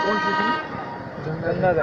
कौन सी जंगल